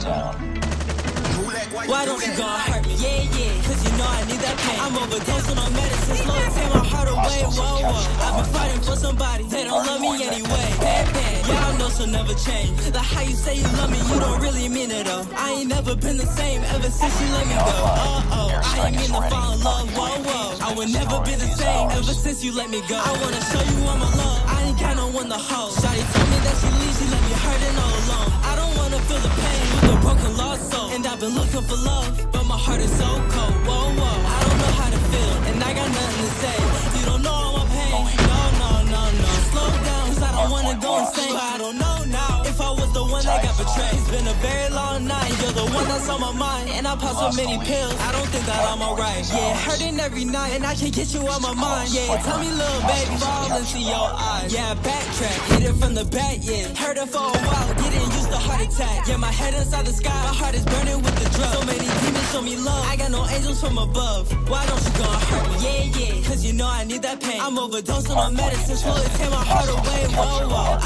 downtown. Why don't you go and hurt me? Yeah, yeah, cause you know I need that pain. I'm overdosing on medicine, slow to take my heart away. Whoa, whoa. I've been fighting for somebody, they don't love me anyway. Bad, bad, y'all know she'll never change. Like how you say you love me, you don't really mean it though. I ain't never been the same ever since you let me go. Uh oh, I ain't mean to fall in love. Whoa, whoa. I would never be the same ever since you let me go. I wanna show you all my love. I ain't got no one to hold. Shawty told me that she leaves, been looking for love, but my heart is so cold. Whoa, whoa, I It's been a very long night, you're the one that's on my mind. And I pop so many pills, I don't think that I'm alright. Yeah, hurting every night, and I can't get you out my mind. Yeah, tell me, little baby, fall into your eyes. Yeah, backtrack, hit it from the back, yeah. Heard it for a while, didn't use the heart attack. Yeah, my head inside the sky, my heart is burning with the drug. So many demons show me love, I got no angels from above. Why don't you go hurt me? Yeah, yeah, cause you know I need that pain. I'm overdosing on medicine, slow to take my heart away. Whoa, whoa,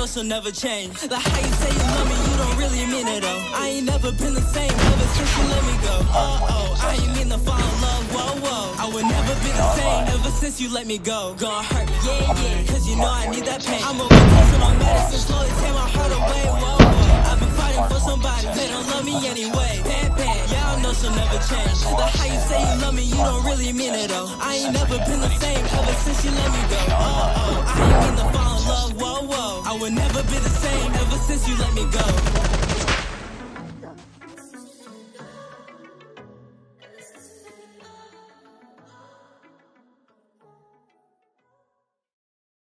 know she'll never change. Like how you say you love me, you don't really mean it though. I ain't never been the same ever since you let me go. Uh oh, I ain't mean to fall in love. Whoa, whoa, I would never be the same ever since you let me go. Gonna hurt yeah, yeah, cause you know I need that pain. I'm overdosing on medicine, slowly take my heart away. Whoa, whoa, I've been fighting for somebody, they don't love me anyway. Bam, bam, y'all know she'll never change. Like how you say you love me, you don't really mean it though. I ain't never been the same ever since you let me go. Uh oh, I I would never be the same ever since you let me.